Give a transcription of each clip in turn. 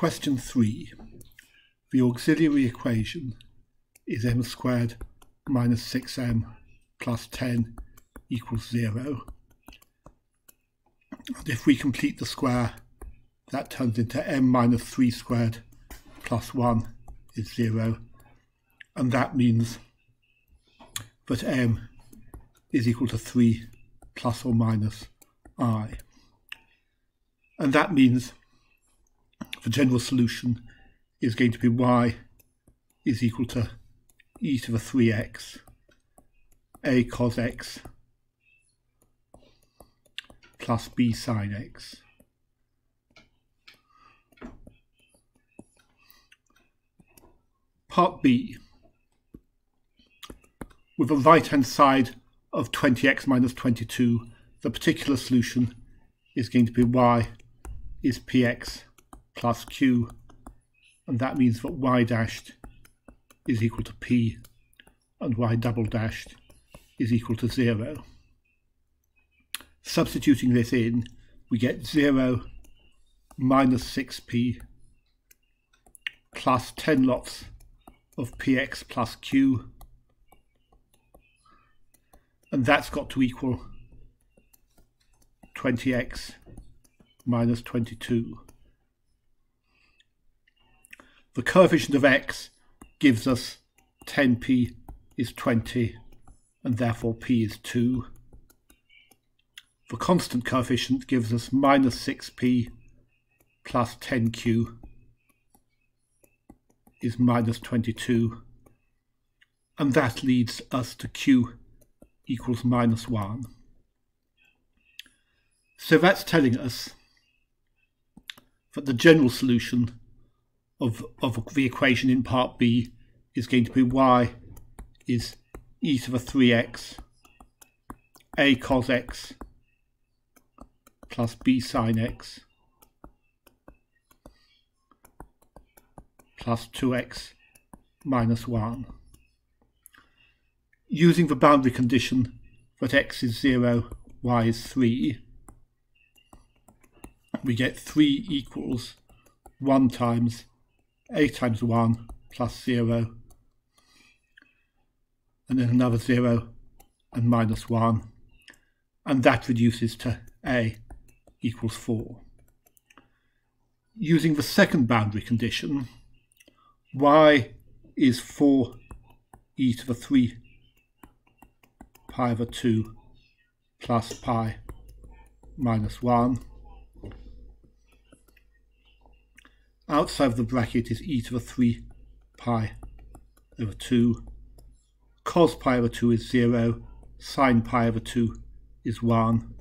question 3. The auxiliary equation is m squared minus 6m plus 10 equals 0. And if we complete the square, that turns into m minus 3 squared plus 1 is 0. And that means that m is equal to 3 plus or minus i. And that means the general solution is going to be y is equal to e to the 3x a cos x plus b sine x. Part B. With a right-hand side of 20x minus 22, the particular solution is going to be y is px plus q, and that means that y dashed is equal to p and y double dashed is equal to 0. Substituting this in, we get 0 minus 6p plus 10 lots of px plus q, and that's got to equal 20x minus 22. The coefficient of x gives us 10p is 20 and therefore p is 2. The constant coefficient gives us minus 6p plus 10q is minus 22 and that leads us to q equals minus 1. So that's telling us that the general solution of, of the equation in part B is going to be y is e to the 3x a cos x plus b sine x plus 2x minus 1. Using the boundary condition that x is 0, y is 3, we get 3 equals 1 times a times 1 plus 0 and then another 0 and minus 1 and that reduces to a equals 4. Using the second boundary condition y is 4 e to the 3 pi over 2 plus pi minus 1 outside of the bracket is e to the 3 pi over 2. Cos pi over 2 is 0. Sine pi over 2 is 1.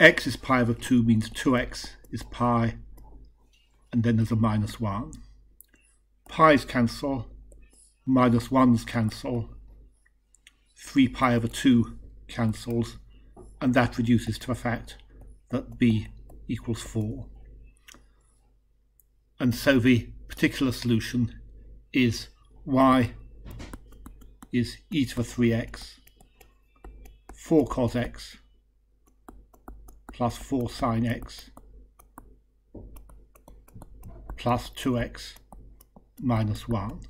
x is pi over 2 means 2x is pi. And then there's a minus 1. Pi's cancel. Minus 1's cancel. 3 pi over 2 cancels. And that reduces to the fact that b equals 4. And so the particular solution is y is e to the 3x, 4 cos x plus 4 sine x plus 2x minus 1.